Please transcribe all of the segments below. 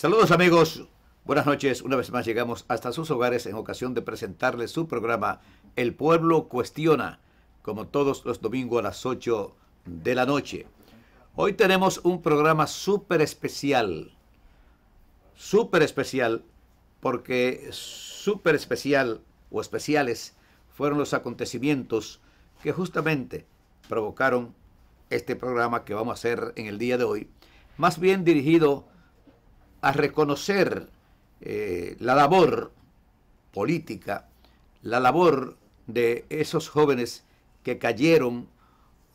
Saludos amigos, buenas noches. Una vez más llegamos hasta sus hogares en ocasión de presentarles su programa El Pueblo Cuestiona, como todos los domingos a las 8 de la noche. Hoy tenemos un programa súper especial, súper especial, porque súper especial o especiales fueron los acontecimientos que justamente provocaron este programa que vamos a hacer en el día de hoy, más bien dirigido a reconocer eh, la labor política, la labor de esos jóvenes que cayeron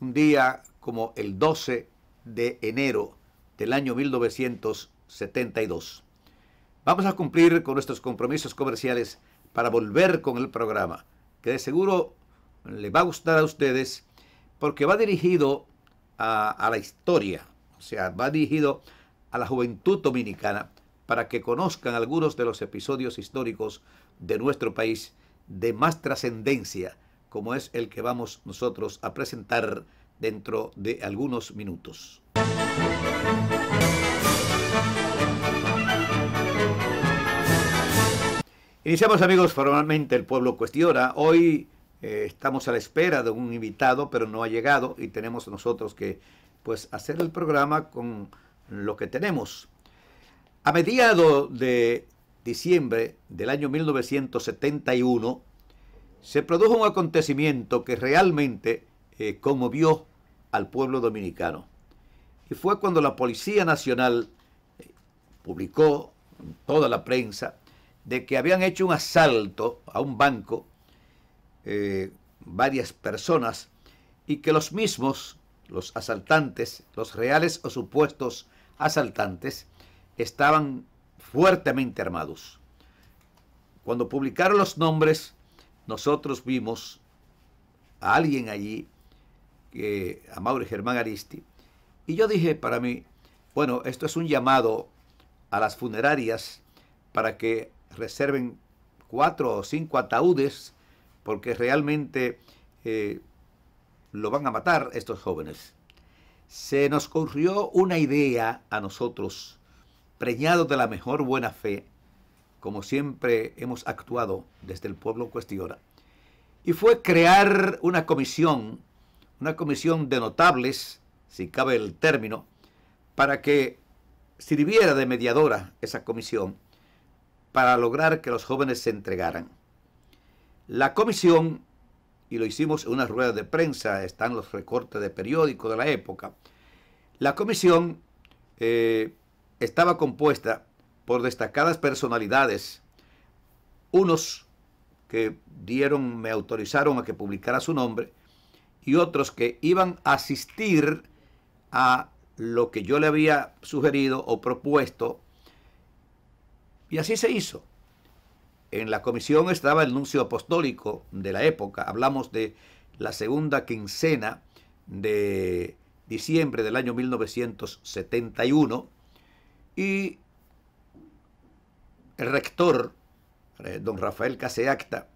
un día como el 12 de enero del año 1972. Vamos a cumplir con nuestros compromisos comerciales para volver con el programa, que de seguro le va a gustar a ustedes porque va dirigido a, a la historia, o sea, va dirigido a la juventud dominicana para que conozcan algunos de los episodios históricos de nuestro país de más trascendencia, como es el que vamos nosotros a presentar dentro de algunos minutos. Iniciamos amigos formalmente el pueblo cuestiona. Hoy eh, estamos a la espera de un invitado, pero no ha llegado y tenemos nosotros que pues hacer el programa con lo que tenemos. A mediados de diciembre del año 1971 se produjo un acontecimiento que realmente eh, conmovió al pueblo dominicano. Y fue cuando la Policía Nacional eh, publicó en toda la prensa de que habían hecho un asalto a un banco eh, varias personas y que los mismos, los asaltantes, los reales o supuestos asaltantes, estaban fuertemente armados. Cuando publicaron los nombres, nosotros vimos a alguien allí, a Mauro Germán Aristi, y yo dije para mí, bueno, esto es un llamado a las funerarias para que reserven cuatro o cinco ataúdes porque realmente eh, lo van a matar estos jóvenes. Se nos ocurrió una idea a nosotros, preñados de la mejor buena fe, como siempre hemos actuado desde el pueblo cuestiona, y fue crear una comisión, una comisión de notables, si cabe el término, para que sirviera de mediadora esa comisión para lograr que los jóvenes se entregaran. La comisión, y lo hicimos en una rueda de prensa, están los recortes de periódico de la época, la comisión eh, estaba compuesta por destacadas personalidades, unos que dieron, me autorizaron a que publicara su nombre, y otros que iban a asistir a lo que yo le había sugerido o propuesto y así se hizo. En la comisión estaba el nuncio apostólico de la época. Hablamos de la segunda quincena de diciembre del año 1971 y el rector, eh, don Rafael Caseacta,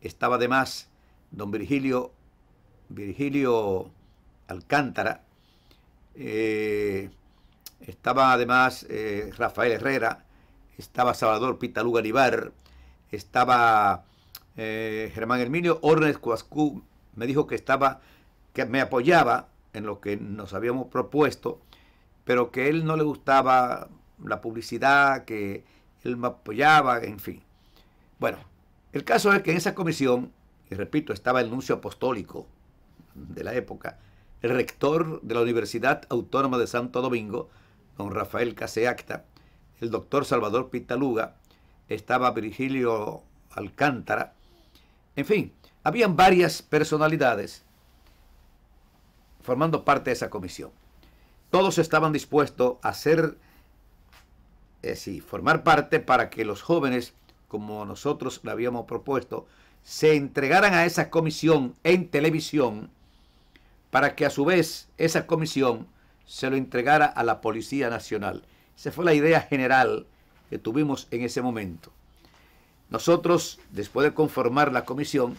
estaba además don Virgilio, Virgilio Alcántara, eh, estaba además eh, Rafael Herrera, estaba Salvador Pitalú Garibar, estaba eh, Germán Herminio, Ornes Cuascú me dijo que estaba, que me apoyaba en lo que nos habíamos propuesto, pero que él no le gustaba la publicidad, que él me apoyaba, en fin. Bueno, el caso es que en esa comisión, y repito, estaba el nuncio apostólico de la época, el rector de la Universidad Autónoma de Santo Domingo, don Rafael Caseacta, el doctor Salvador Pitaluga, estaba Virgilio Alcántara, en fin, habían varias personalidades formando parte de esa comisión. Todos estaban dispuestos a hacer, eh, formar parte para que los jóvenes, como nosotros le habíamos propuesto, se entregaran a esa comisión en televisión para que a su vez esa comisión se lo entregara a la Policía Nacional. Esa fue la idea general que tuvimos en ese momento. Nosotros, después de conformar la comisión,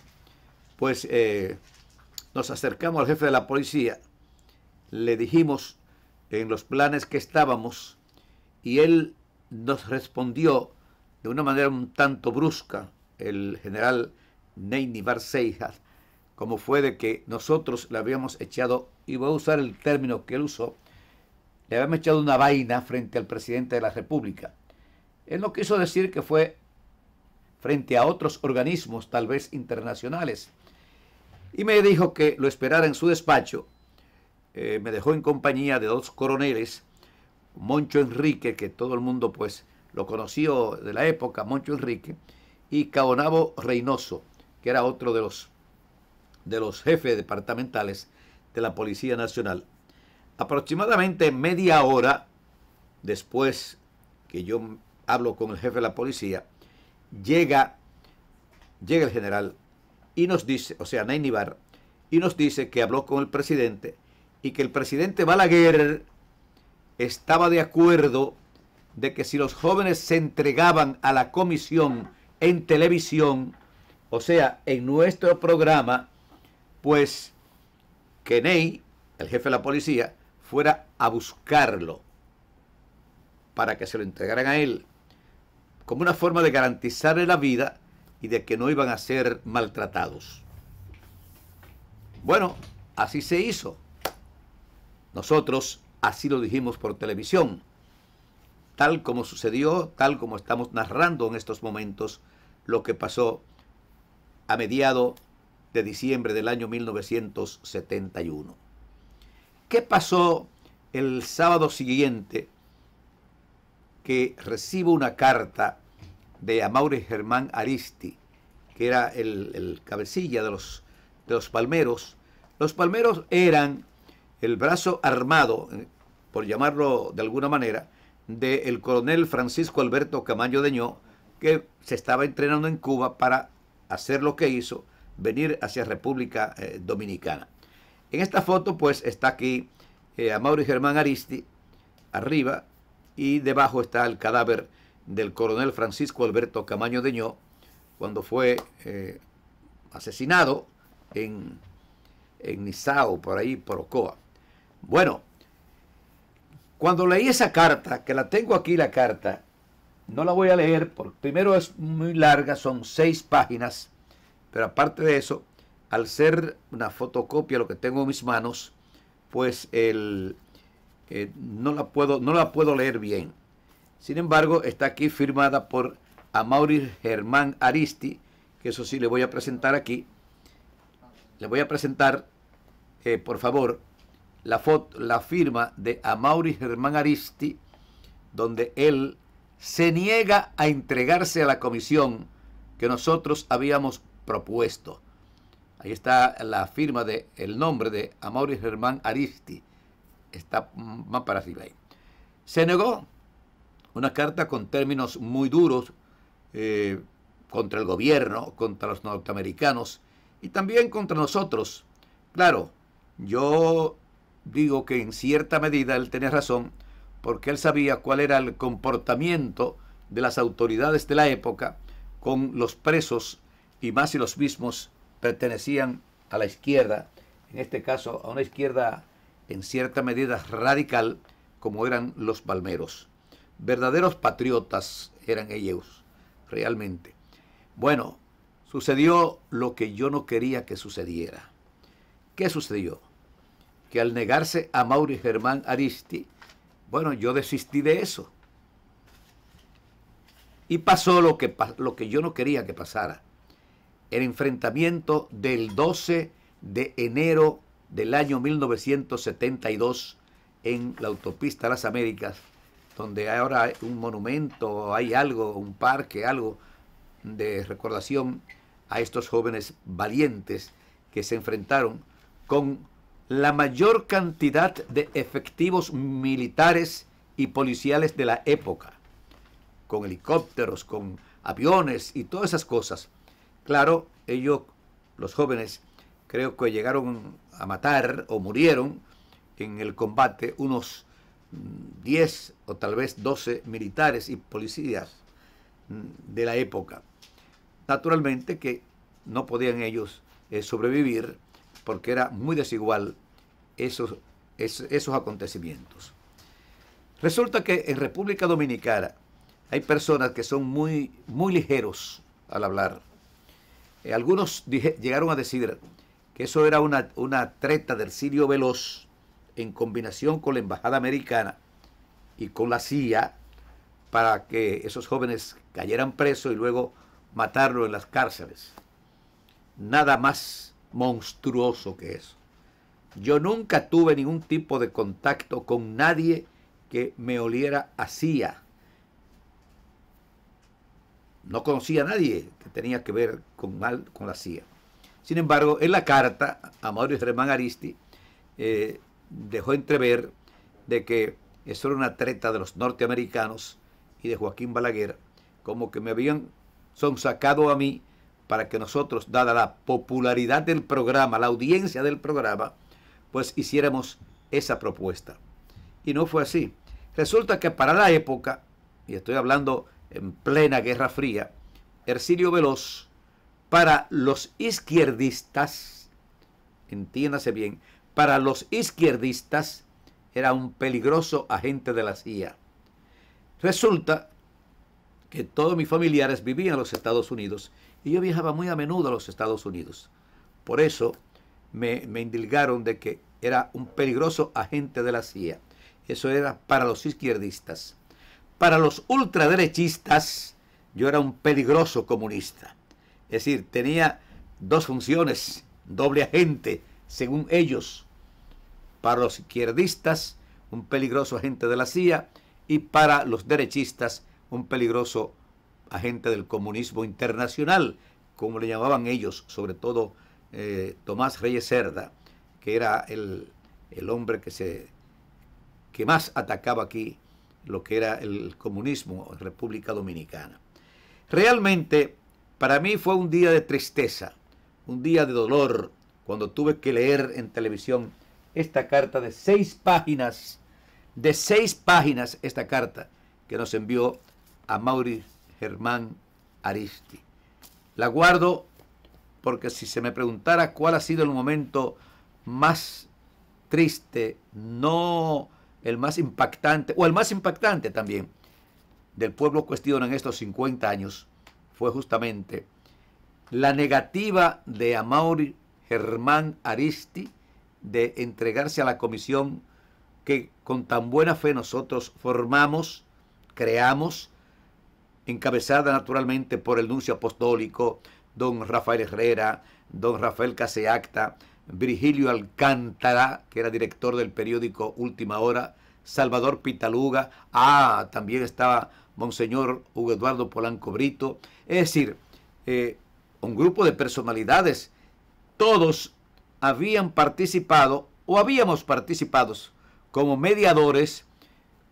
pues eh, nos acercamos al jefe de la policía, le dijimos en los planes que estábamos y él nos respondió de una manera un tanto brusca el general Neini Barceijas, como fue de que nosotros le habíamos echado, y voy a usar el término que él usó, le habíamos echado una vaina frente al presidente de la República. Él no quiso decir que fue frente a otros organismos, tal vez internacionales. Y me dijo que lo esperara en su despacho. Eh, me dejó en compañía de dos coroneles, Moncho Enrique, que todo el mundo pues lo conoció de la época, Moncho Enrique, y Caonabo Reynoso, que era otro de los, de los jefes departamentales de la Policía Nacional. Aproximadamente media hora después que yo hablo con el jefe de la policía, llega, llega el general y nos dice, o sea, Nainibar, y nos dice que habló con el presidente y que el presidente Balaguer estaba de acuerdo de que si los jóvenes se entregaban a la comisión en televisión, o sea, en nuestro programa, pues que Ney, el jefe de la policía, fuera a buscarlo para que se lo entregaran a él, como una forma de garantizarle la vida y de que no iban a ser maltratados. Bueno, así se hizo. Nosotros así lo dijimos por televisión, tal como sucedió, tal como estamos narrando en estos momentos lo que pasó a mediado de diciembre del año 1971. ¿Qué pasó el sábado siguiente que recibo una carta de Amaury Germán Aristi, que era el, cabecilla de los, de los palmeros? Los palmeros eran el brazo armado, eh, por llamarlo de alguna manera, del coronel Francisco Alberto Camaño Deñó, que se estaba entrenando en Cuba para hacer lo que hizo, venir hacia República eh, Dominicana. En esta foto, pues, está aquí eh, a Mauri Germán Aristi, arriba, y debajo está el cadáver del coronel Francisco Alberto Camaño Deñó, cuando fue eh, asesinado en, en Nizao, por ahí, por Ocoa. Bueno, cuando leí esa carta, que la tengo aquí la carta, no la voy a leer, porque primero es muy larga, son seis páginas, pero aparte de eso, al ser una fotocopia lo que tengo en mis manos, pues el, eh, no, la puedo, no la puedo leer bien. Sin embargo, está aquí firmada por Amaury Germán Aristi, que eso sí le voy a presentar aquí. Le voy a presentar, eh, por favor, la, foto, la firma de Amaury Germán Aristi, donde él se niega a entregarse a la comisión que nosotros habíamos propuesto. Ahí está la firma de el nombre de Amaury Germán Aristi. Está más para arriba. Se negó una carta con términos muy duros eh, contra el gobierno, contra los norteamericanos y también contra nosotros. Claro, yo digo que en cierta medida él tenía razón porque él sabía cuál era el comportamiento de las autoridades de la época con los presos y más si los mismos pertenecían a la izquierda, en este caso a una izquierda en cierta medida radical como eran los palmeros. Verdaderos patriotas eran ellos, realmente. Bueno, sucedió lo que yo no quería que sucediera. ¿Qué sucedió? Que al negarse a Mauri Germán Aristi, bueno, yo desistí de eso. Y pasó lo que, lo que yo no quería que pasara. El enfrentamiento del 12 de enero del año 1972 en la autopista Las Américas, donde ahora hay un monumento, hay algo, un parque, algo de recordación a estos jóvenes valientes que se enfrentaron con la mayor cantidad de efectivos militares y policiales de la época, con helicópteros, con aviones y todas esas cosas. Claro, ellos, los jóvenes, creo que llegaron a matar o murieron en el combate unos 10 mm, o tal vez 12 militares y policías mm, de la época. Naturalmente que no podían ellos eh, sobrevivir porque era muy desigual esos, esos, acontecimientos. Resulta que en República Dominicana hay personas que son muy, muy ligeros al hablar. Eh, algunos llegaron a decir que eso era una, una treta del Sirio Veloz en combinación con la Embajada Americana y con la CIA para que esos jóvenes cayeran presos y luego matarlo en las cárceles. Nada más monstruoso que eso. Yo nunca tuve ningún tipo de contacto con nadie que me oliera a CIA. No conocía a nadie que tenía que ver con, mal, con la CIA. Sin embargo, en la carta, a Mauricio Germán Aristi eh, dejó entrever de que eso era una treta de los norteamericanos y de Joaquín Balaguer, como que me habían sonsacado a mí para que nosotros, dada la popularidad del programa, la audiencia del programa, pues hiciéramos esa propuesta. Y no fue así. Resulta que para la época, y estoy hablando en plena Guerra Fría, Ercilio Veloz, para los izquierdistas, entiéndase bien, para los izquierdistas era un peligroso agente de la CIA. Resulta que todos mis familiares vivían en los Estados Unidos y yo viajaba muy a menudo a los Estados Unidos. Por eso me, me indilgaron de que era un peligroso agente de la CIA. Eso era para los izquierdistas. Para los ultraderechistas, yo era un peligroso comunista. Es decir, tenía dos funciones, doble agente, según ellos. Para los izquierdistas, un peligroso agente de la CIA y para los derechistas, un peligroso agente del comunismo internacional, como le llamaban ellos, sobre todo eh, Tomás Reyes Cerda, que era el, el, hombre que, se, que más atacaba aquí lo que era el comunismo en República Dominicana. Realmente, para mí fue un día de tristeza, un día de dolor, cuando tuve que leer en televisión esta carta de seis páginas, de seis páginas esta carta que nos envió a Mauri Germán Aristi. La guardo porque si se me preguntara cuál ha sido el momento más triste, no el más impactante, o el más impactante también, del pueblo cuestiona en estos 50 años, fue justamente la negativa de Amaury Germán Aristi de entregarse a la comisión que con tan buena fe nosotros formamos, creamos, encabezada naturalmente por el nuncio apostólico, don Rafael Herrera, don Rafael Caseacta, Virgilio Alcántara, que era director del periódico Última Hora, Salvador Pitaluga, ah, también estaba Monseñor Hugo Eduardo Polanco Brito, es decir, eh, un grupo de personalidades, todos habían participado o habíamos participado como mediadores,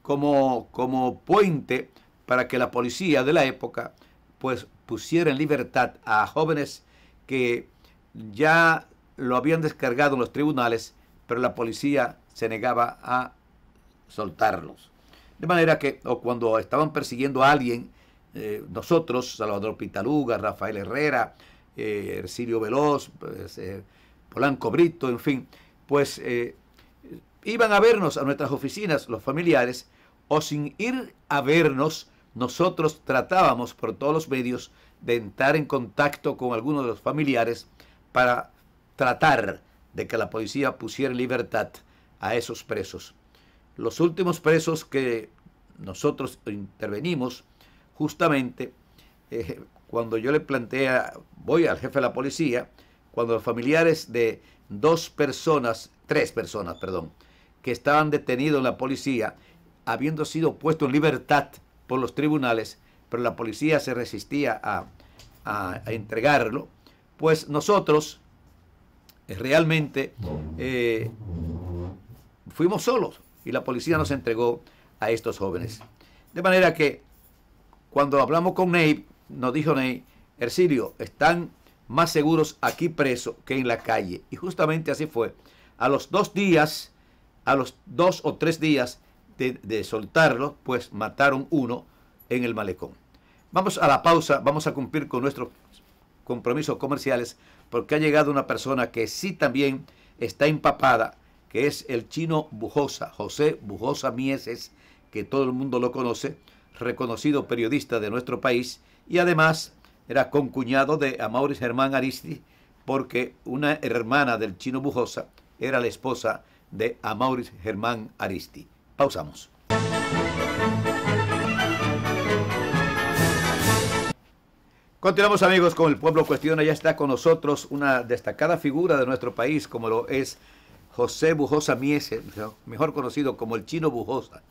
como, como puente para que la policía de la época pues pusiera en libertad a jóvenes que ya lo habían descargado en los tribunales, pero la policía se negaba a soltarlos. De manera que, o cuando estaban persiguiendo a alguien, eh, nosotros, Salvador Pitaluga, Rafael Herrera, eh, Ercilio Veloz, pues, eh, Polanco Brito, en fin, pues iban a vernos a nuestras oficinas los familiares, o sin ir a vernos, nosotros tratábamos por todos los medios de entrar en contacto con algunos de los familiares para tratar de que la policía pusiera en libertad a esos presos. Los últimos presos que nosotros intervenimos, justamente eh, cuando yo le planteé, voy al jefe de la policía, cuando los familiares de dos personas, tres personas, perdón, que estaban detenidos en la policía, habiendo sido puestos en libertad por los tribunales, pero la policía se resistía a, entregarlo, pues nosotros eh, realmente eh, fuimos solos y la policía nos entregó a estos jóvenes. De manera que cuando hablamos con Ney, nos dijo Ney, Ercilio, están más seguros aquí preso que en la calle. Y justamente así fue. A los dos días, a los dos o tres días, de, soltarlo, pues mataron uno en el malecón. Vamos a la pausa, vamos a cumplir con nuestros compromisos comerciales, porque ha llegado una persona que sí también está empapada, que es el chino Bujosa, José Bujosa Mieses, que todo el mundo lo conoce, reconocido periodista de nuestro país y además era concuñado de Amauris Germán Aristi porque una hermana del chino Bujosa era la esposa de Amauris Germán Aristi. Pausamos. Continuamos amigos con el pueblo cuestiona. Ya está con nosotros una destacada figura de nuestro país como lo es José Bujosa Miese, mejor conocido como el chino Bujosa.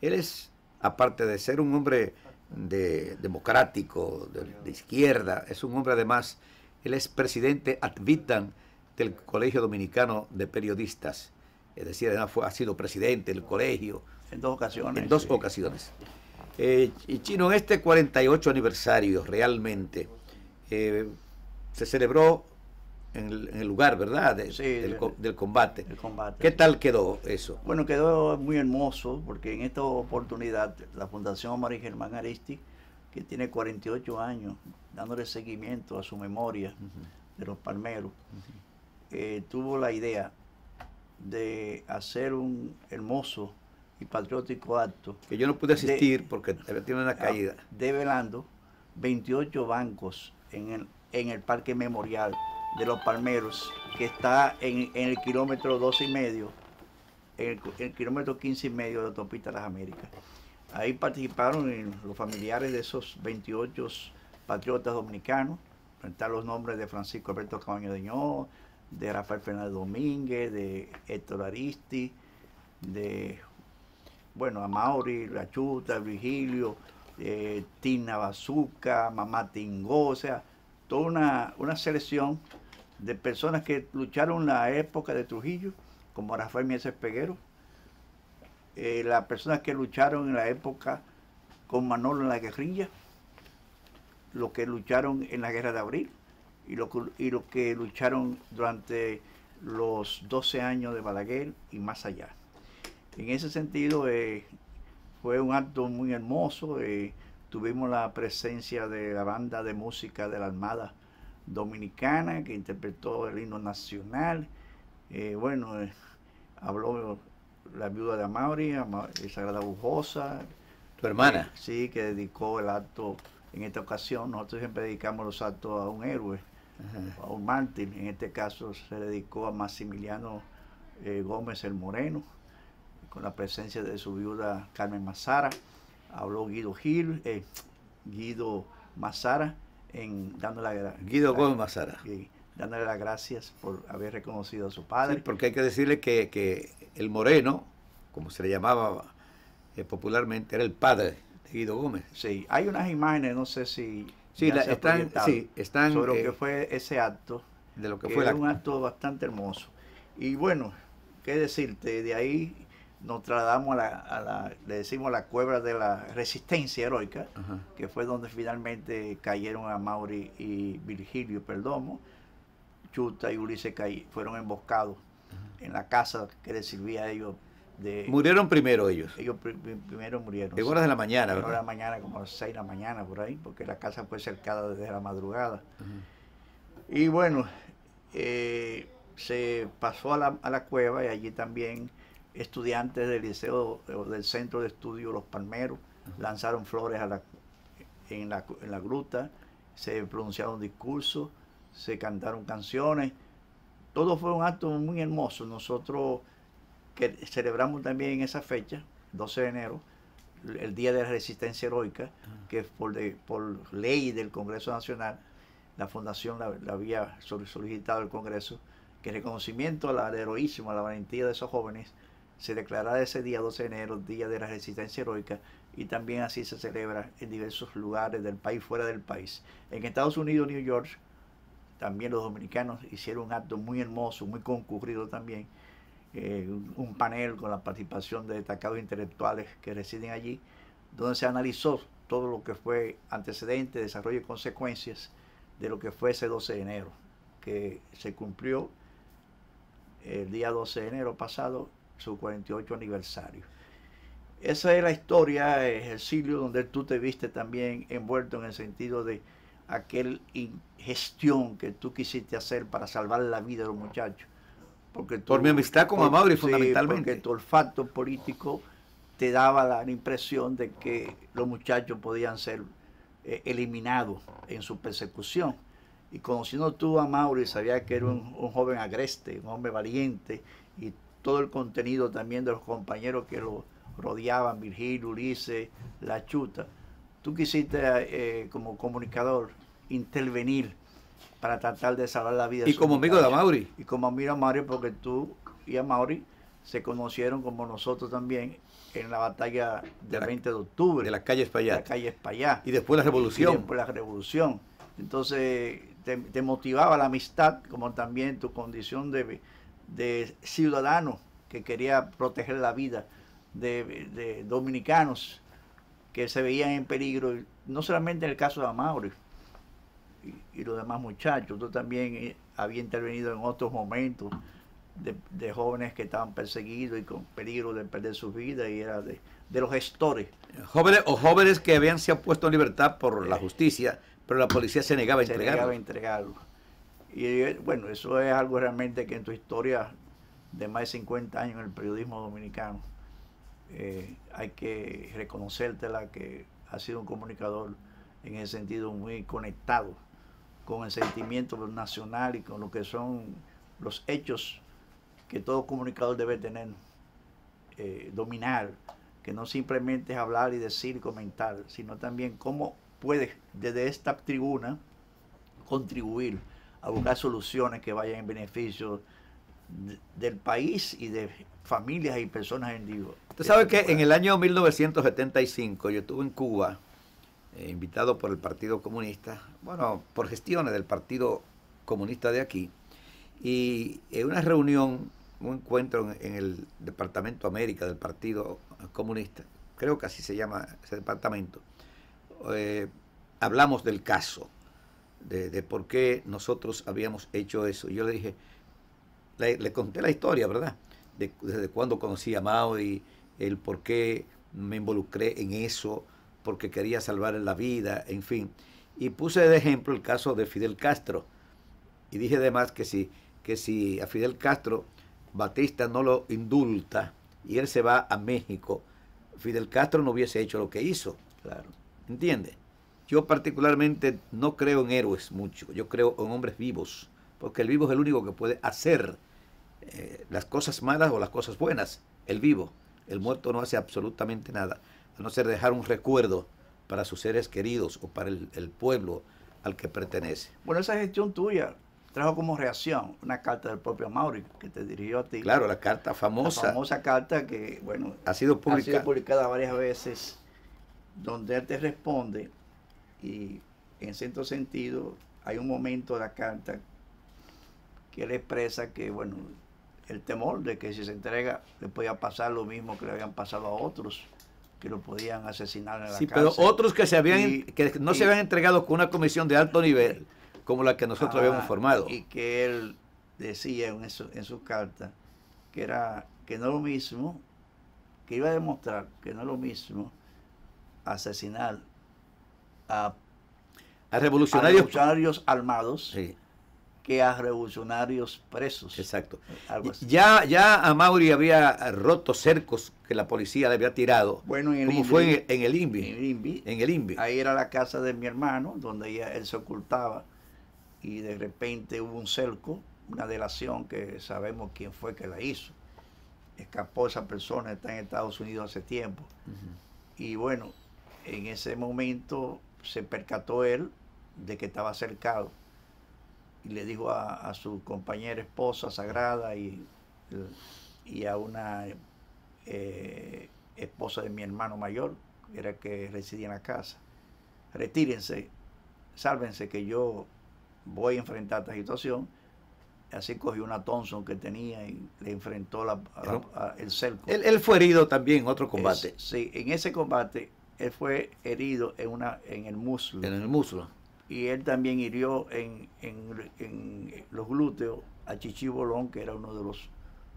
Él es, aparte de ser un hombre de, democrático, de, izquierda, es un hombre además, él es presidente ad vitam del Colegio Dominicano de Periodistas. Es decir, además fue, ha sido presidente del colegio. En dos ocasiones. En dos ocasiones. Eh, y Chino, en este 48 aniversario realmente eh, se celebró en el, lugar, ¿verdad? del, combate. ¿Qué tal quedó eso? Bueno, quedó muy hermoso porque en esta oportunidad la Fundación María Germán Aristi, que tiene 48 años dándole seguimiento a su memoria de los palmeros, eh, tuvo la idea de hacer un hermoso y patriótico acto. Que yo no pude asistir porque tiene una caída. Develando 28 bancos en el, en el Parque Memorial de los Palmeros, que está en, el kilómetro 12 y medio, en el, kilómetro 15 y medio de Autopista Las Américas. Ahí participaron los familiares de esos 28 patriotas dominicanos. Están los nombres de Francisco Alberto Cabaño Deñó, de Rafael Fernández Domínguez, de Héctor Aristi, de, bueno, Amauri, La Chuta, Virgilio, eh, Tina Bazuca, Mamá Tingó, o sea, toda una, una selección de personas que lucharon en la época de Trujillo, como Rafael Mieses Peguero, eh, las personas que lucharon en la época con Manolo en la guerrilla, los que lucharon en la guerra de abril y los y lo que lucharon durante los 12 años de Balaguer y más allá. En ese sentido eh, fue un acto muy hermoso, eh, tuvimos la presencia de la banda de música de la Armada dominicana que interpretó el himno nacional. Eh, bueno, eh, habló la viuda de Amaury, Sagrada Bujosa. ¿Tu hermana? sí, que dedicó el acto en esta ocasión. Nosotros siempre dedicamos los actos a un héroe, a un mártir. En este caso se dedicó a Maximiliano eh, Gómez el Moreno, con la presencia de su viuda Carmen Mazara. Habló Guido Gil, Guido Mazara en dándole Guido Gómez dándole las gracias por haber reconocido a su padre. porque hay que decirle que, el Moreno, como se le llamaba eh, popularmente, era el padre de Guido Gómez. Sí, hay unas imágenes, no sé si sí, están, están sobre lo que eh, fue ese acto, de lo que, que fue era un acto bastante hermoso. Y bueno, qué decirte, de ahí nos trasladamos a la, le decimos la cueva de la resistencia heroica, que fue donde finalmente cayeron a Mauri y Virgilio Perdomo. Chuta y Ulises fueron emboscados en la casa que les servía a ellos. De, murieron primero ellos. Ellos primero murieron. En horas de la mañana, ¿verdad? En horas de la mañana, como a las 6 de la mañana, por ahí, porque la casa fue cercada desde la madrugada. Y bueno, eh, se pasó a la, a la cueva y allí también estudiantes del liceo del centro de estudio Los Palmeros lanzaron flores a la, en, la, en, la, gruta, se pronunciaron discursos, se cantaron canciones. Todo fue un acto muy hermoso. Nosotros que celebramos también esa fecha, 12 de enero, el Día de la Resistencia Heroica, que por, por ley del Congreso Nacional, la Fundación la, había solicitado al Congreso, que reconocimiento al heroísmo, a la valentía de esos jóvenes, se declarará ese día 12 de enero Día de la Resistencia Heroica y también así se celebra en diversos lugares del país, fuera del país. En Estados Unidos, New York, también los dominicanos hicieron un acto muy hermoso, muy concurrido también, eh, un panel con la participación de destacados intelectuales que residen allí, donde se analizó todo lo que fue antecedente, desarrollo y consecuencias de lo que fue ese 12 de enero, que se cumplió el día 12 de enero pasado su 48 aniversario. Esa es la historia, Ejercilio, donde tú te viste también envuelto en el sentido de aquel gestión que tú quisiste hacer para salvar la vida de los muchachos. Porque Por mi amistad con Amaury, fundamentalmente. Porque tu olfato político te daba la impresión de que los muchachos podían ser eh, eliminados en su persecución. Y conociendo tú a Mauri, sabía que era un, joven agreste, un hombre valiente, y todo el contenido también de los compañeros que lo rodeaban, Virgil, Ulises, La Chuta. Tú quisiste, eh, como comunicador, intervenir para tratar de salvar la vida. Y como amigo de Mauri. Y como amigo de Mauri, porque tú y a Mauri se conocieron como nosotros también en la batalla del 20 de octubre. De la calle Espaillá. La calle Espaillá. Y después la revolución. Y después la revolución. Entonces te, motivaba la amistad, como también tu condición de, de ciudadano que quería proteger la vida de, dominicanos que se veían en peligro, no solamente en el caso de Amaury y, los demás muchachos, tú también eh, había intervenido en otros momentos de, jóvenes que estaban perseguidos y con peligro de perder su vida y era de, los gestores. Jóvenes o jóvenes que habían sido puestos en libertad por la justicia, pero la policía se negaba a se entregarlo. Negaba a entregarlo. Y bueno, eso es algo realmente que en tu historia de más de 50 años en el periodismo dominicano, eh, hay que reconocértela que ha sido un comunicador en ese sentido muy conectado con el sentimiento nacional y con lo que son los hechos que todo comunicador debe tener, eh, dominar, que no simplemente es hablar y decir y comentar, sino también cómo puede desde esta tribuna contribuir a buscar soluciones que vayan en beneficio del país y de familias y personas en vivo. Usted sabe que en el año 1975 yo estuve en Cuba, eh, invitado por el Partido Comunista, bueno, por gestiones del Partido Comunista de aquí, y en una reunión un encuentro en, el Departamento América del Partido Comunista, creo que así se llama ese departamento, eh, hablamos del caso, de, por qué nosotros habíamos hecho eso. Yo le dije, le, conté la historia, ¿verdad? De, desde cuando conocí a Mauri, el por qué me involucré en eso, porque quería salvar la vida, en fin. Y puse de ejemplo el caso de Fidel Castro. Y dije además que si, que si a Fidel Castro Batista no lo indulta y él se va a México, Fidel Castro no hubiese hecho lo que hizo. Claro. ¿Entiende? Yo particularmente no creo en héroes mucho, yo creo en hombres vivos, porque el vivo es el único que puede hacer eh, las cosas malas o las cosas buenas, el vivo. El muerto no hace absolutamente nada, a no ser dejar un recuerdo para sus seres queridos o para el, el pueblo al que pertenece. Bueno, esa gestión tuya trajo como reacción una carta del propio Mauri que te dirigió a ti. Claro, la carta famosa. La famosa carta que, bueno, ha sido publicada, publicada varias veces, donde él te responde y en cierto sentido hay un momento de la carta que él expresa que, bueno, el temor de que si se entrega le podía pasar lo mismo que le habían pasado a otros que lo podían asesinar en la sí, pero otros que se habían que no se habían entregado con una comisión de alto nivel como la que nosotros habíamos formado. Y que él decía en, eso, en su carta que era que no es lo mismo, que iba a demostrar que no es lo mismo asesinar a, revolucionarios, armados que a revolucionarios presos. Exacto. Ya, ya a Mauri había roto cercos que la policía le había tirado. Bueno, en el como fue en, el INVI. En el INVI. En el INVI. Ahí era la casa de mi hermano, donde él se ocultaba y de repente hubo un cerco, una delación que sabemos quién fue que la hizo. Escapó esa persona, está en Estados Unidos hace tiempo. Y bueno, en ese momento se percató él de que estaba cercado y le dijo a, su compañera esposa sagrada y, y a una eh, esposa de mi hermano mayor, era que residía en la casa, retírense, sálvense que yo voy a enfrentar esta situación. Así cogió una Thompson que tenía y le enfrentó la, el cerco. Él, fue herido también en otro combate. sí, en ese combate él fue herido en, una, en el muslo. En el muslo. Y él también hirió en, en, los glúteos a Chichi Bolón, que era uno de los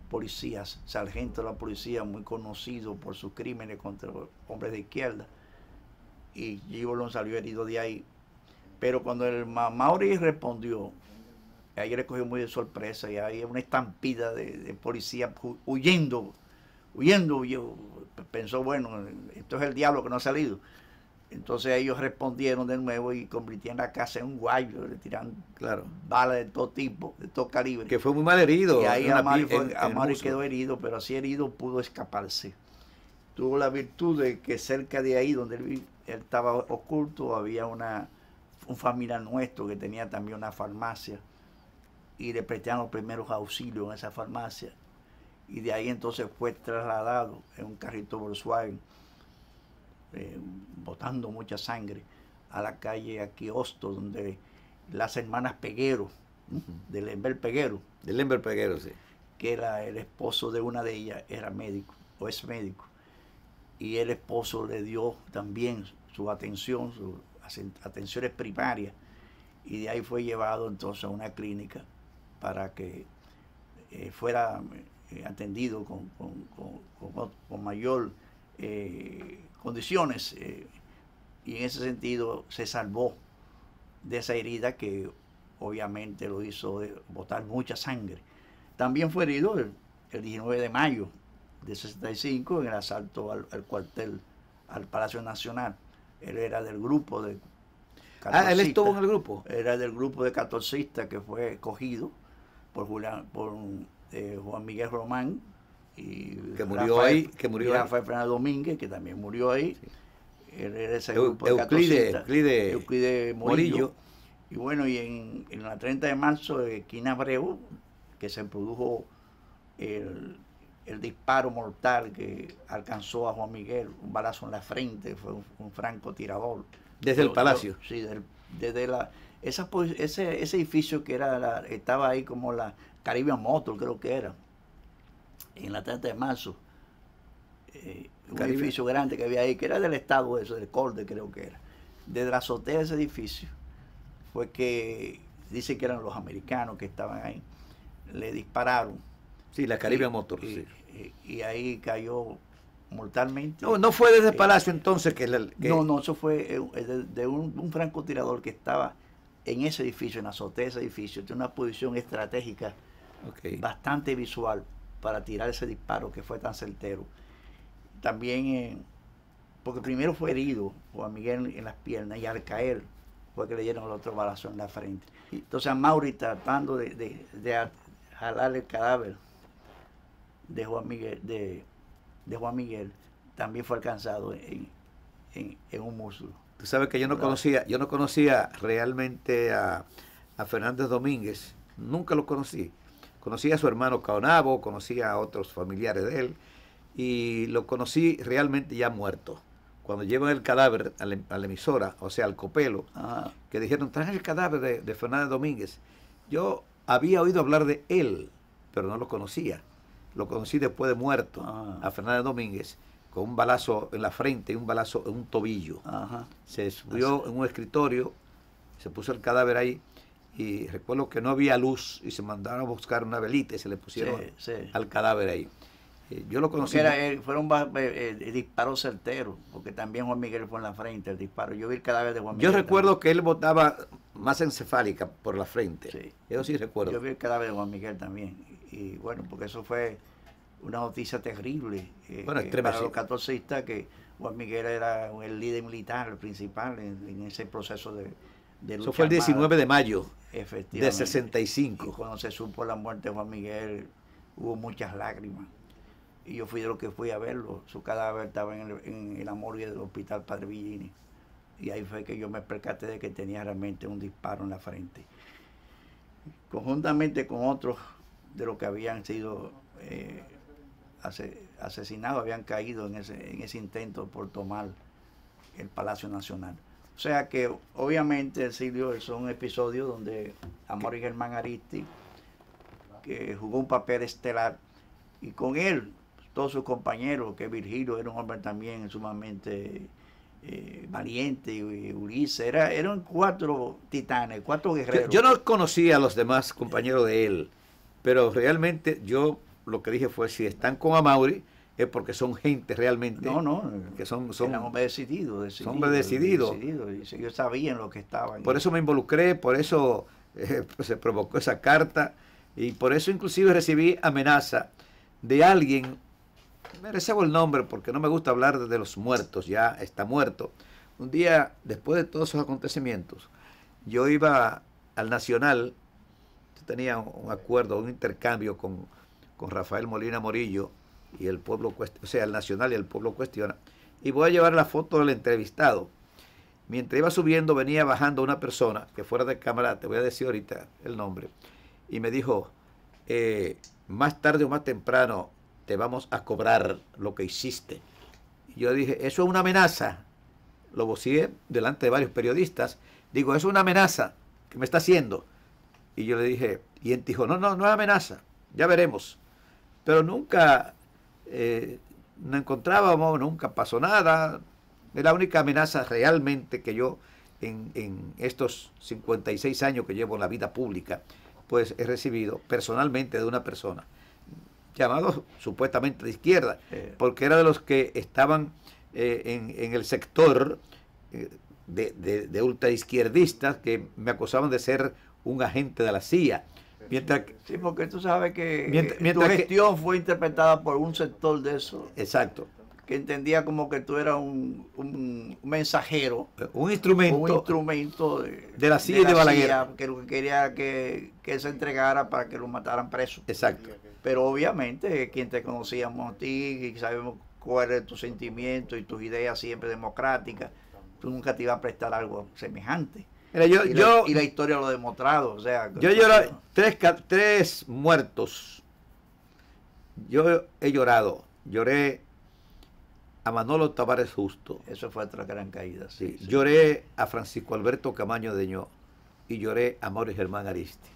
policías, sargento de la policía, muy conocido por sus crímenes contra hombres de izquierda. Y Chichi Bolón salió herido de ahí pero cuando el Mauri respondió, ayer le cogió muy de sorpresa y había una estampida de, policía huyendo huyendo. Yo, pensó, bueno, esto es el diablo que no ha salido. Entonces ellos respondieron de nuevo y convirtieron la casa en un guayo, le tiran claro. balas de todo tipo, de todo calibre. Que fue muy mal herido. Y ahí Amari, quedó herido, pero así herido pudo escaparse. Tuvo la virtud de que cerca de ahí donde él, estaba oculto había una, un familiar nuestro que tenía también una farmacia y le prestaron los primeros auxilios en esa farmacia. Y de ahí entonces fue trasladado en un carrito Volkswagen eh, botando mucha sangre, a la calle aquí Hosto, donde las hermanas Peguero, de Lember Peguero. De Lember Peguero, sí. Que era el esposo de una de ellas, era médico, o es médico. Y el esposo le dio también su atención, sus atenciones primarias. Y de ahí fue llevado entonces a una clínica para que eh, fuera eh, atendido con, con, mayor condiciones eh, y en ese sentido se salvó de esa herida que obviamente lo hizo botar mucha sangre. También fue herido el, 19 de mayo de 65 en el asalto al, cuartel, al Palacio Nacional. Él era del grupo de... Ah, él estuvo en el grupo. Era del grupo de catorcistas que fue cogido por, Julián, por eh, Juan Miguel Román, y que murió ahí, que murió Rafael Fernández Domínguez, que también murió ahí. Él era ese grupo Euclide, Euclide, Morillo. Y bueno, y en, en la 30 de marzo de Quina Abreu, que se produjo el, disparo mortal que alcanzó a Juan Miguel, un balazo en la frente, fue un, franco tirador. Desde el palacio. sí, desde la esa, ese, ese edificio que era estaba ahí como la Caribbean Motor, creo que era en la 30 de marzo, eh, un edificio grande que había ahí, que era del Estado, eso, del Corde creo que era. Desde la azotea de ese edificio fue que, dice que eran los americanos que estaban ahí, le dispararon. Sí, la Caribe Motor. Y, ahí cayó mortalmente. No, no fue desde el eh, Palacio entonces que, No, no, eso fue eh, de, un, un, francotirador que estaba en ese edificio, en la azotea de ese edificio, tiene una posición estratégica bastante visual para tirar ese disparo que fue tan certero. También, eh, porque primero fue herido Juan Miguel en las piernas y al caer fue que le dieron el otro balazo en la frente. Entonces a Mauri tratando de, de, jalar el cadáver de Juan Miguel, de, Juan Miguel también fue alcanzado en, un muslo. Tú sabes que yo no conocía, yo no conocía realmente a, a Fernández Domínguez, nunca lo conocí. Conocí a su hermano Caonabo, conocí a otros familiares de él y lo conocí realmente ya muerto. Cuando llevan el cadáver a la, emisora, o sea, al copelo, ah. que dijeron, traen el cadáver de, de Fernández Domínguez. Yo había oído hablar de él, pero no lo conocía. Lo conocí después de muerto, ah. a Fernández Domínguez, con un balazo en la frente y un balazo en un tobillo. Se subió en un escritorio, se puso el cadáver ahí y recuerdo que no había luz y se mandaron a buscar una velita y se le pusieron al cadáver ahí. Eh, yo lo conocí. Era, fueron eh, eh, disparos certeros, porque también Juan Miguel fue en la frente el disparo. Yo vi el cadáver de Juan Miguel. Yo recuerdo que él botaba más encefálica por la frente. Sí. Eso sí recuerdo. Yo vi el cadáver de Juan Miguel también. Y, bueno, porque eso fue una noticia terrible. bueno, para los catorcistas que Juan Miguel era el líder militar, el principal en ese proceso de, eso fue el 19 de mayo de 65. Y cuando se supo la muerte de Juan Miguel, hubo muchas lágrimas. Y yo fui de lo que fui a verlo. Su cadáver estaba en el, en amor del hospital Padre Villini. Y ahí fue que yo me percaté de que tenía realmente un disparo en la frente. Conjuntamente con otros de los que habían sido eh, asesinados, habían caído en ese, en ese intento por tomar el Palacio Nacional. O sea que obviamente, Silvio, son episodios donde Amor y Germán Aristi, que jugó un papel estelar, y con él, todos sus compañeros, que Virgilio era un hombre también sumamente eh, valiente, y Ulises, era, eran cuatro titanes, cuatro guerreros. Yo no conocía a los demás compañeros de él, pero realmente yo lo que dije fue, si están con Amaury, es porque son gente realmente no, no, que son, son eran hombres decididos, hombres decididos. ellos sabían lo que estaban. Por eso me involucré, por eso eh, pues, se provocó esa carta y por eso inclusive recibí amenaza de alguien merecemos el nombre porque no me gusta hablar de los muertos, ya está muerto. Un día, después de todos esos acontecimientos, yo iba al Nacional, tenía un acuerdo, un intercambio con, con Rafael Molina Morillo y el pueblo, o sea, el Nacional y el pueblo cuestiona, y voy a llevar la foto del entrevistado. Mientras iba subiendo, venía bajando una persona que fuera de cámara, te voy a decir ahorita el nombre, y me dijo, eh, más tarde o más temprano te vamos a cobrar lo que hiciste. Y yo dije, eso es una amenaza. Lo vocié delante de varios periodistas. Digo, es una amenaza que me está haciendo. Y yo le dije, y él dijo, no, no, no es amenaza, ya veremos. Pero nunca eh, no encontrábamos, nunca pasó nada. Es la única amenaza realmente que yo en, en, estos 56 años que llevo en la vida pública, pues he recibido personalmente de una persona llamado supuestamente de izquierda, porque era de los que estaban eh, en, en, el sector eh, de, de, de ultraizquierdistas que me acusaban de ser un agente de la CIA. Mientras sí, porque tú sabes que mientras, tu gestión fue interpretada por un sector de eso. Exacto. Que entendía como que tú eras un, un mensajero. Un instrumento. Un instrumento de, de la CIA y de Balaguer. Que lo que quería que, que se entregara para que lo mataran preso. Exacto. Pero obviamente, quien te conocíamos a ti y sabemos cuál es tu sentimiento y tus ideas siempre democráticas, tú nunca te ibas a prestar algo semejante. Mira, yo, y, yo, la, y, la, historia lo ha demostrado. O sea, yo lloré tres, tres muertos. Yo he llorado. Lloré a Manolo Tavares Justo. Eso fue otra gran caída. Sí, sí. Lloré a Francisco Alberto Camaño Deñó y lloré a Mauricio Germán Aristi.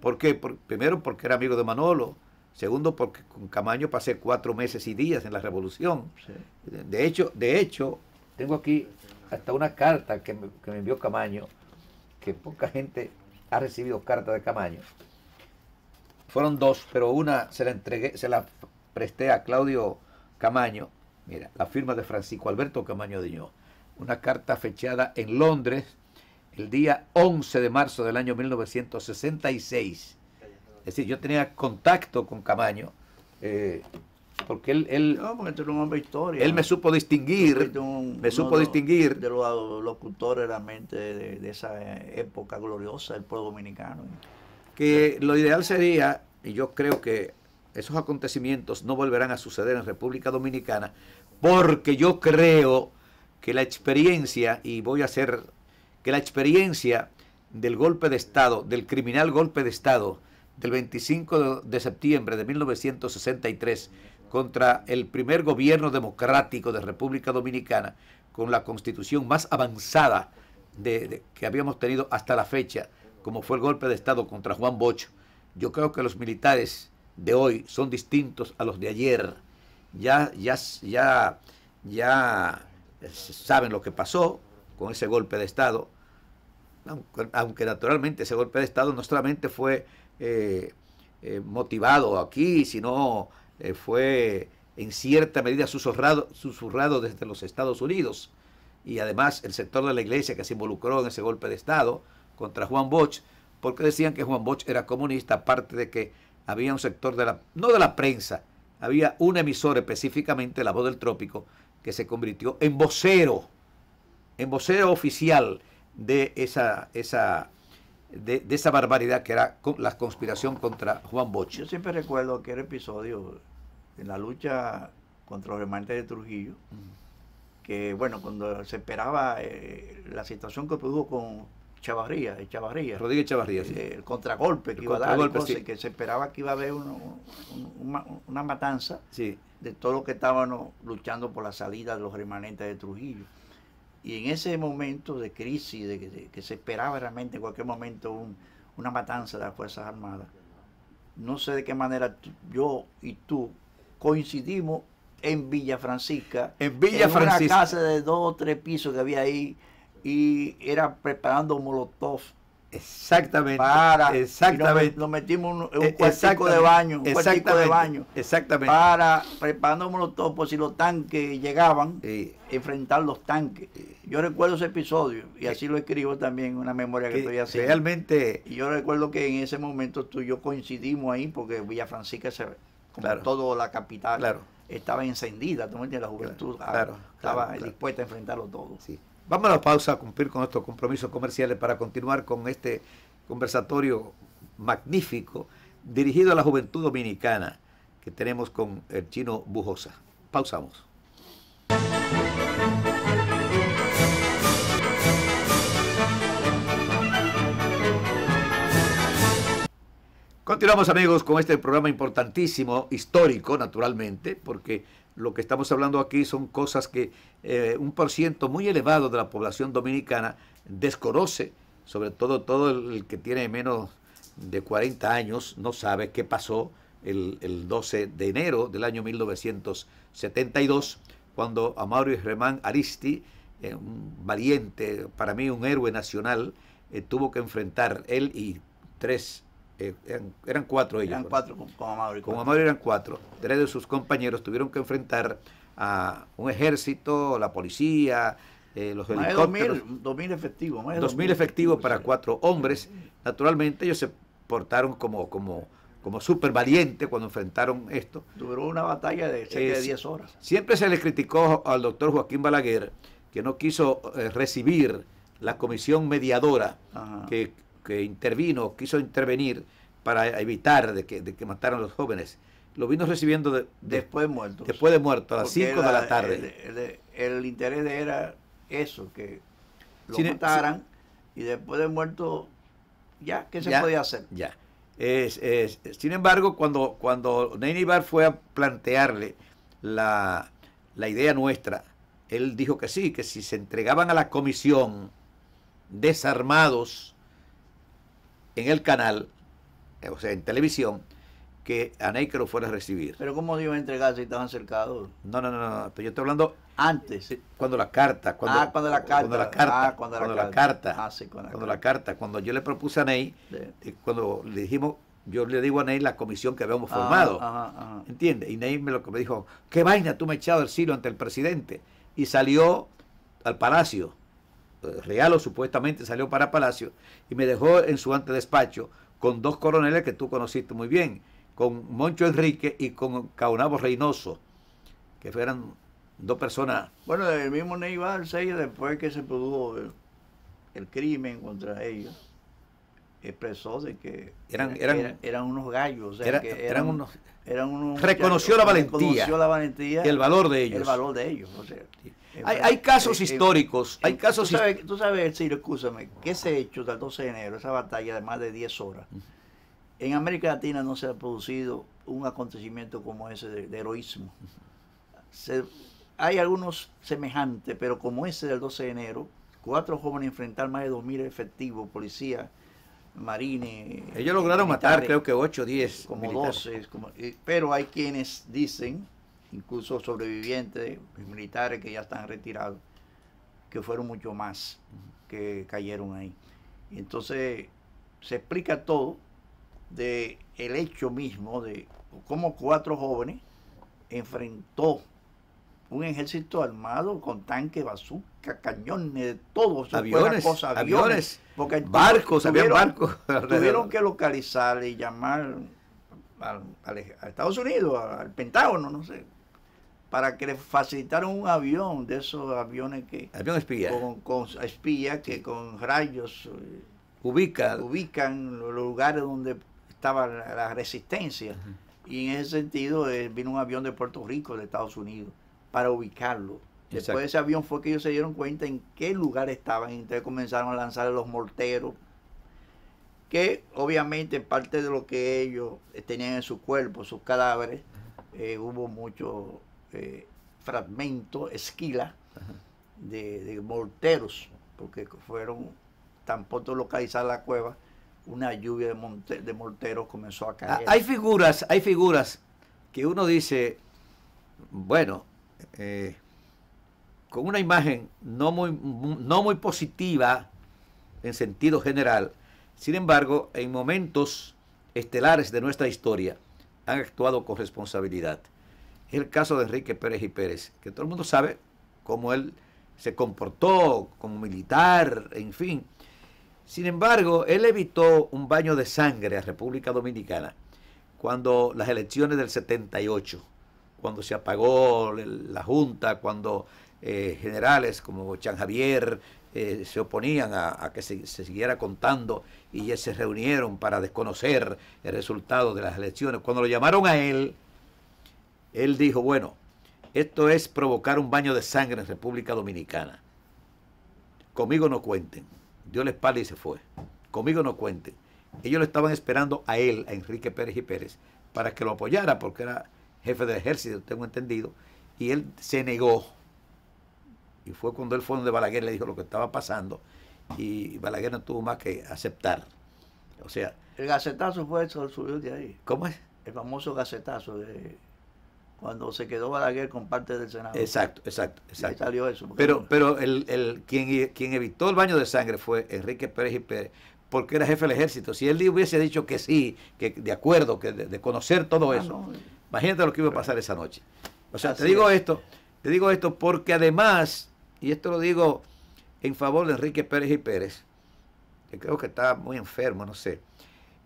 ¿Por qué? Por, primero porque era amigo de Manolo. Segundo porque con Camaño pasé cuatro meses y días en la revolución. Sí. De hecho, de hecho, tengo aquí hasta una carta que me, que me envió Camaño que poca gente ha recibido carta de Camaño. Fueron dos, pero una se la entregué, se la presté a Claudio Camaño. Mira, la firma de Francisco Alberto Camaño Diñó. Una carta fechada en Londres el día 11 de marzo del año 1966. Es decir, yo tenía contacto con Camaño. Eh, porque él, él, no, porque un hombre historia. él me supo distinguir, un, me supo distinguir de los locutores realmente de, de, esa época gloriosa del pueblo dominicano. Que lo ideal sería, y yo creo que esos acontecimientos no volverán a suceder en República Dominicana, porque yo creo que la experiencia, y voy a hacer, que la experiencia del golpe de Estado, del criminal golpe de Estado del 25 de septiembre de 1963, contra el primer gobierno democrático de República Dominicana, con la constitución más avanzada que habíamos tenido hasta la fecha, como fue el golpe de Estado contra Juan Bosch. Yo creo que los militares de hoy son distintos a los de ayer. Ya, ya, ya, ya saben lo que pasó con ese golpe de Estado, aunque, aunque naturalmente ese golpe de Estado no solamente fue eh, eh, motivado aquí, sino eh, fue en cierta medida susurrado, susurrado desde los Estados Unidos. Y además el sector de la iglesia que se involucró en ese golpe de Estado contra Juan Bosch, porque decían que Juan Bosch era comunista, aparte de que había un sector de la, no de la prensa, había un emisor específicamente, La Voz del Trópico, que se convirtió en vocero, en vocero oficial de esa, esa, de, de, esa barbaridad que era la conspiración contra Juan Bosch. Yo siempre recuerdo aquel episodio en la lucha contra los remanentes de Trujillo, que bueno, cuando se esperaba eh, la situación que produjo con Chavarría, Chavarría Rodríguez Chavarría, el, sí. el contragolpe que iba contragolpe, a dar, sí. que se esperaba que iba a haber uno, un, una, una, matanza sí. de todos los que estaban luchando por la salida de los remanentes de Trujillo. Y en ese momento de crisis, de que, de que se esperaba realmente en cualquier momento un, una matanza de las Fuerzas Armadas, no sé de qué manera yo y tú coincidimos en Villa Francisca, en Villa en Francisca. una casa de dos o tres pisos que había ahí y era preparando molotov. Exactamente. Para, exactamente. Nos, metimos en un, un cuartico de baño, un cuartico de baño. Exactamente. Para preparando molotov por si los tanques llegaban, sí. enfrentar los tanques. Yo recuerdo ese episodio y así lo escribo también en una memoria que, que estoy haciendo. Realmente. Y yo recuerdo que en ese momento tú y yo coincidimos ahí porque Villa Francisca se como claro. toda la capital. Claro. estaba encendida, ¿tú me entiendes? La juventud Claro, estaba dispuesta a enfrentarlo todo. Sí. Vamos a la pausa a cumplir con estos compromisos comerciales para continuar con este conversatorio magnífico dirigido a la juventud dominicana que tenemos con el chino Bujosa. Pausamos. Continuamos amigos con este programa importantísimo, histórico naturalmente, porque lo que estamos hablando aquí son cosas que eh, un por ciento muy elevado de la población dominicana desconoce, sobre todo todo el, que tiene menos de 40 años no sabe qué pasó el, el 12 de enero del año 1972, cuando Amaury Germán Aristi, eh, un valiente, para mí un héroe nacional, eh, tuvo que enfrentar él y tres, eh, eran, eran cuatro ellos. Eran cuatro con, con Amaury. Con Amaury eran cuatro. Tres de sus compañeros tuvieron que enfrentar a un ejército, la policía, eh, los Más helicópteros. 2000, 2000 efectivos. más de 2.000 efectivos para cuatro hombres. Naturalmente ellos se portaron como, como, como súper valientes cuando enfrentaron esto. Duró una batalla de cerca de Es- 10 horas. Siempre se le criticó al doctor Joaquín Balaguer que no quiso eh, recibir la comisión mediadora Ajá. que, que intervino, quiso intervenir para evitar de que, de que mataran a los jóvenes. Lo vino recibiendo de- de- Después muertos. después de muerto, a las Porque 5 de la tarde. El, el- el interés era eso, que lo Sin- mataran y después de muerto, ya, ¿qué se Ya, podía hacer? Ya. Es- es- sin embargo, cuando, cuando Bar fue a plantearle la, la idea nuestra, él dijo que sí, que si se entregaban a la comisión desarmados en el canal, eh, o sea, en televisión, que a Ney que lo fuera a recibir. Pero ¿cómo iban a entregar si estaban cercados? No, no, no, no, pero yo estoy hablando Antes. cuando la carta, cuando, ah, cuando la carta. cuando la carta, Ah, cuando la cuando la carta. Ah, sí, la cuando la carta. carta, cuando yo le propuse a Ney, Sí. eh, cuando le dijimos, yo le digo a Ney la comisión que habíamos formado, ajá, ajá. ¿entiendes? Y Ney me lo que me dijo, qué vaina, tú me has echado el silo ante el presidente. Y salió al palacio, real o supuestamente salió para palacio, y me dejó en su antedespacho con dos coroneles que tú conociste muy bien, con Moncho Enrique y con Caunabo Reynoso, que fueran dos personas Bueno, el mismo Neibar Seye, después que se produjo el, el crimen contra ellos, expresó de que Eran- era- eran- eran unos gallos. o sea, Era- que eran unos- eran unos Reconoció la valentía. Reconoció la valentía. y el valor de ellos. el valor de ellos. o sea, Hay, eh, hay casos eh, eh, históricos, hay casos Tú sabes, tú sabes, Ciro, escúchame, que ese hecho del 12 de enero, esa batalla de más de 10 horas, en América Latina no se ha producido un acontecimiento como ese de, de heroísmo. Se- hay algunos semejantes, pero como ese del 12 de enero, cuatro jóvenes enfrentar más de 2.000 efectivos, policía, marines. ellos lograron matar creo que 8 o 10 como militares. 12, como- eh, pero hay quienes dicen, incluso sobrevivientes, militares que ya están retirados, que fueron mucho más que cayeron ahí. Y entonces se explica todo de el hecho mismo de cómo cuatro jóvenes enfrentó un ejército armado con tanques, bazooka, cañones, de todo, aviones, cosa, aviones, porque barcos, había tuvieron- barcos. Tuvieron que localizar y llamar al, al- a Estados Unidos, al Pentágono, no sé, para que le facilitaran un avión, de esos aviones que Avión espía. con, con espía, que con rayos eh, Ubica. ubican los lugares donde estaba la, la resistencia. Y en ese sentido eh, vino un avión de Puerto Rico, de Estados Unidos, para ubicarlo. Después Exacto. de ese avión fue que ellos se dieron cuenta en qué lugar estaban, y entonces comenzaron a lanzar los morteros, que obviamente parte de lo que ellos eh, tenían en su cuerpo, sus cadáveres, eh, hubo muchos eh, fragmentos, esquilas de, de morteros, porque fueron tan pronto localizar la cueva, una lluvia de, monte- de morteros comenzó a Ah, caer. Hay figuras, hay figuras que uno dice, bueno, eh, con una imagen no muy, no muy positiva en sentido general, sin embargo, en momentos estelares de nuestra historia han actuado con responsabilidad. Es el caso de Enrique Pérez y Pérez, que todo el mundo sabe cómo él se comportó como militar, en fin. Sin embargo, él evitó un baño de sangre a República Dominicana cuando las elecciones del 78, cuando se apagó la Junta, cuando eh, generales como Chan Javier eh, se oponían a, que se, siguiera contando y ya se reunieron para desconocer el resultado de las elecciones. Cuando lo llamaron a él, él dijo, bueno, esto es provocar un baño de sangre en República Dominicana. Conmigo no cuenten. Dio la espalda y se fue. Conmigo no cuenten. Ellos lo estaban esperando a él, a Enrique Pérez y Pérez, para que lo apoyara, porque era jefe del ejército, tengo entendido, y él se negó. Y fue cuando él fue donde Balaguer le dijo lo que estaba pasando, y Balaguer no tuvo más que aceptar. O sea... El gacetazo fue eso, subió de ahí. ¿Cómo es? El famoso gacetazo de cuando se quedó Balaguer con parte del Senado. Exacto, exacto, exacto. salió eso. Pero, pero el, el, quien, quien evitó el baño de sangre fue Enrique Pérez y Pérez, porque era jefe del ejército. Si él hubiese dicho que sí, que de acuerdo, que de, conocer todo ah, eso, imagínate lo que iba a pasar esa noche. O sea, te digo esto, te digo esto porque además, y esto lo digo en favor de Enrique Pérez y Pérez, que creo que está muy enfermo, no sé.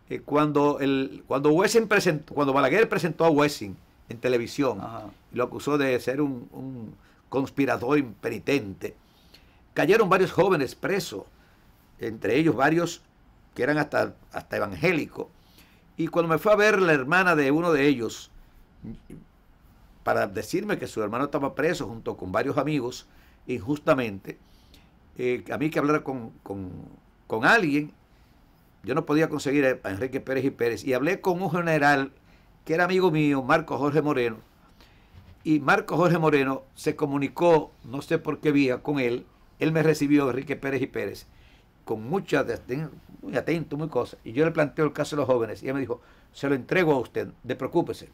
Eh, cuando el, cuando Wessing presentó, cuando Balaguer presentó a Wessing en televisión lo acusó de ser un, conspirador impenitente. Cayeron varios jóvenes presos, entre ellos varios que eran hasta, hasta evangélicos. Y cuando me fue a ver la hermana de uno de ellos, para decirme que su hermano estaba preso junto con varios amigos, injustamente, eh, a mí que hablar con, con, con, alguien, yo no podía conseguir a Enrique Pérez y Pérez, y hablé con un general que era amigo mío, Marco Jorge Moreno, y Marco Jorge Moreno se comunicó, no sé por qué vía, con él, él me recibió, Enrique Pérez y Pérez, con mucha, muy atento, muy cosa, y yo le planteo el caso de los jóvenes, y él me dijo, se lo entrego a usted, de preocúpese,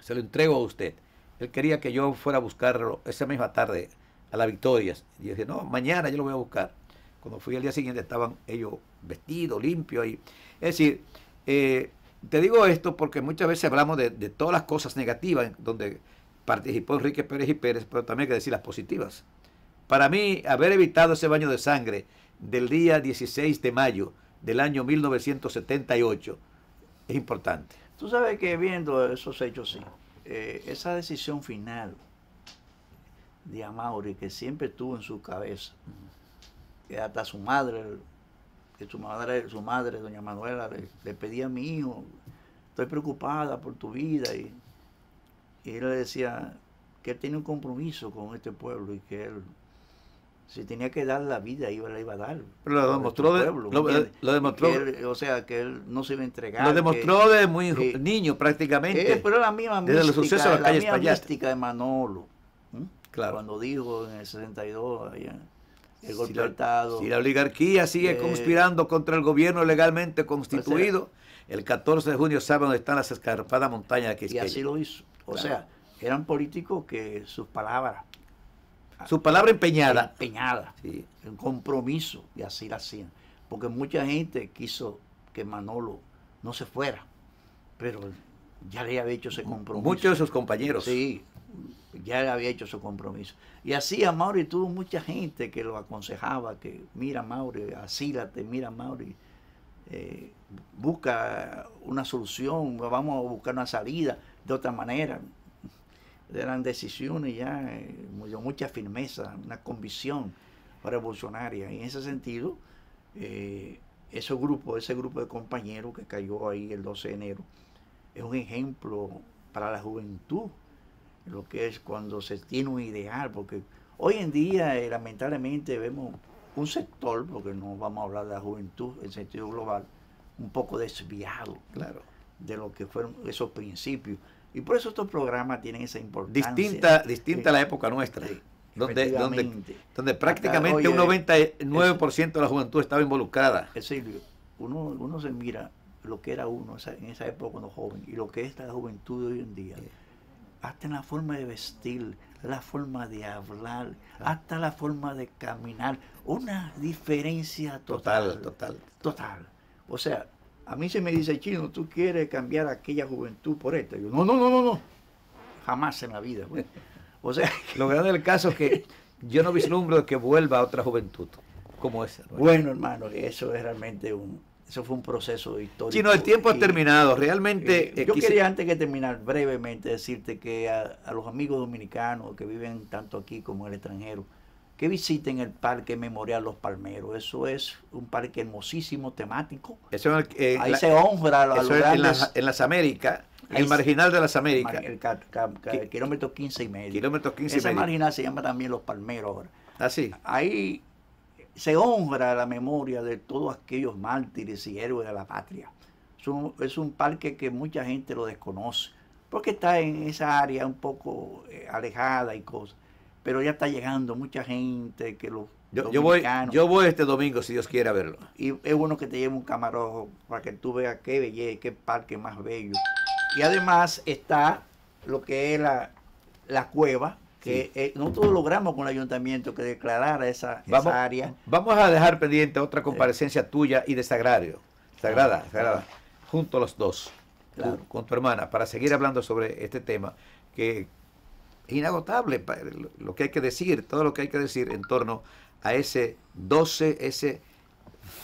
se lo entrego a usted. Él quería que yo fuera a buscarlo esa misma tarde a la Victorias. Y yo dije, no, mañana yo lo voy a buscar. Cuando fui al día siguiente estaban ellos vestidos, limpios. Y, es decir, eh, te digo esto porque muchas veces hablamos de, todas las cosas negativas donde participó Enrique Pérez y Pérez, pero también hay que decir las positivas. Para mí, haber evitado ese baño de sangre del día 16 de mayo del año 1978 es importante. Tú sabes que viendo esos hechos, sí, eh, esa decisión final de Amaury que siempre tuvo en su cabeza, que hasta su madre que su madre, su madre doña Manuela, le, pedía a mi hijo, estoy preocupada por tu vida. Y, y él le decía que él tenía un compromiso con este pueblo y que él, si tenía que dar la vida, iba, la iba a dar. Pero lo demostró, de, lo, demostró o sea, que él no se iba a entregar. Lo demostró de muy niño prácticamente. Eh, pero la misma mística, los sucesos de la, misma mística de Manolo. Claro. Cuando dijo en el 62, allá, si la, oligarquía sigue eh, conspirando contra el gobierno legalmente constituido, el 14 de junio sabe dónde están las escarpadas montañas de Quisqueya. Y así lo hizo. O sea, eran políticos que sus palabras... Su palabra empeñada. Empeñada. Sí. Un compromiso. Y así la hacían. Porque mucha gente quiso que Manolo no se fuera. Pero ya le había hecho ese compromiso. Muchos de sus compañeros. Sí, ya había hecho su compromiso. Y así a Mauri tuvo mucha gente que lo aconsejaba, que mira Mauri, asílate, mira Mauri, eh, busca una solución, vamos a buscar una salida de otra manera. Eran decisiones ya eh, mucha firmeza, una convicción revolucionaria. Y en ese sentido, eh, ese grupo, ese grupo de compañeros que cayó ahí el 12 de enero, es un ejemplo para la juventud lo que es cuando se tiene un ideal, porque hoy en día eh, lamentablemente vemos un sector, porque no vamos a hablar de la juventud en sentido global, un poco desviado claro. de lo que fueron esos principios. Y por eso estos programas tienen esa importancia. Distinta, distinta a la época nuestra. donde, donde, donde, prácticamente un 99% de la juventud estaba involucrada. Silvio, uno, uno se mira lo que era uno en esa época cuando joven y lo que es la juventud de hoy en día hasta en la forma de vestir, la forma de hablar, hasta la forma de caminar. Una diferencia total. Total, total. O sea, a mí se me dice, chino, tú quieres cambiar aquella juventud por esta. Yo, no, no, no, no, no. Jamás en la vida. Pues. O sea. Lo grande del caso es que yo no vislumbro que vuelva a otra juventud como esa. Bueno, hermano, eso es realmente un, eso fue un proceso histórico. Sí, no, el tiempo ha terminado. Realmente. Eh, yo quería, antes que terminar, brevemente decirte que a, los amigos dominicanos que viven tanto aquí como en el extranjero, que visiten el Parque Memorial Los Palmeros. Eso es un parque hermosísimo, temático. Eso eh, Ahí se honra a los grandes... en, las, Américas, el marginal de las Américas. El, kilómetro 15 y medio. Kilómetro 15 Ese marginal se llama también Los Palmeros ahora. Ah, sí. Ahí se honra la memoria de todos aquellos mártires y héroes de la patria. Es un, parque que mucha gente lo desconoce, porque está en esa área un poco eh, alejada y cosas. Pero ya está llegando mucha gente que los yo, yo, voy, yo voy este domingo si Dios quiere verlo. Y es bueno que te lleve un camarojo para que tú veas qué belleza, qué parque más bello. Y además está lo que es la, la cueva, que eh, nosotros logramos con el ayuntamiento que declarara esa, área. Vamos a dejar pendiente otra comparecencia tuya y de Sagrario, Sagrada, ah, Sagrada, junto a los dos, con tu hermana, para seguir hablando sobre este tema que es inagotable, lo que hay que decir, todo lo que hay que decir en torno a ese 12, ese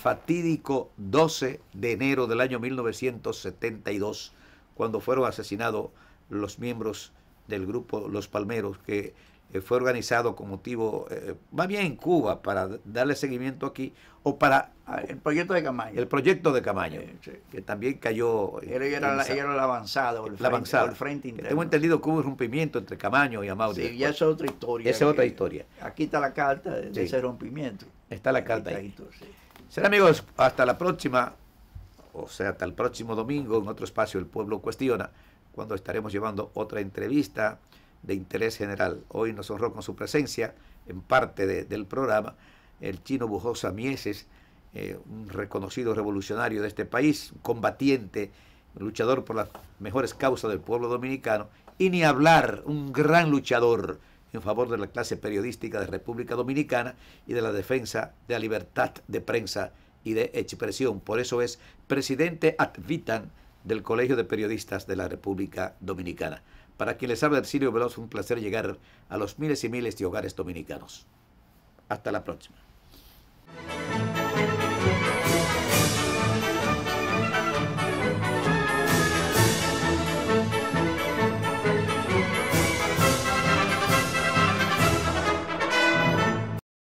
fatídico 12 de enero del año 1972, cuando fueron asesinados los miembros del grupo Los Palmeros, que eh, fue organizado con motivo, eh, va bien en Cuba, para darle seguimiento aquí, o para... Ah, el proyecto de Camaño. El proyecto de Camaño, que también cayó... Era, era, la, era avanzada, el, frente, frente interno. Tengo entendido que hubo un rompimiento entre Camaño y Amauri. Sí, ya es otra historia. Esa es otra historia. Aquí está la carta de, ese rompimiento. Está la carta ahí. Será amigos, hasta la próxima, o sea, hasta el próximo domingo en otro espacio El Pueblo Cuestiona cuando estaremos llevando otra entrevista de interés general. Hoy nos honró con su presencia en parte del programa el chino Bujosa Mieses, eh, un reconocido revolucionario de este país, combatiente, luchador por las mejores causas del pueblo dominicano, y ni hablar, un gran luchador en favor de la clase periodística de República Dominicana y de la defensa de la libertad de prensa y de expresión. Por eso es presidente ad vitam del Colegio de Periodistas de la República Dominicana. Para quien les habla Ercilio Veloz, un placer llegar a los miles y miles de hogares dominicanos. Hasta la próxima.